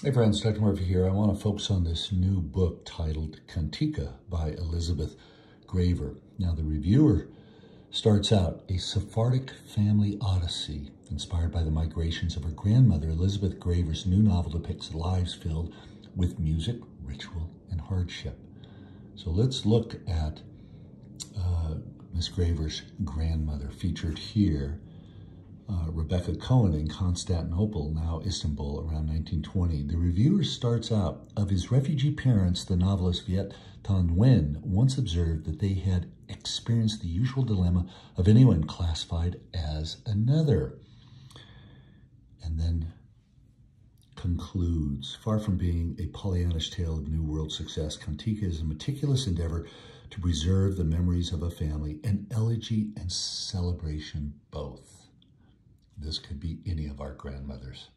Hey friends, Dr. Murphy here. I want to focus on this new book titled Kantika by Elizabeth Graver. Now, the reviewer starts out a Sephardic family odyssey inspired by the migrations of her grandmother. Elizabeth Graver's new novel depicts lives filled with music, ritual, and hardship. So let's look at uh, Miss Graver's grandmother featured here uh, Rebecca Cohen in Constantinople, now Istanbul, around 1920. The reviewer starts out, of his refugee parents, the novelist Viet Thanh Nguyen once observed that they had experienced the usual dilemma of anyone classified as another. And then concludes, far from being a Pollyannish tale of New World success, Kantika is a meticulous endeavor to preserve the memories of a family, an elegy and celebration both. This could be any of our grandmothers.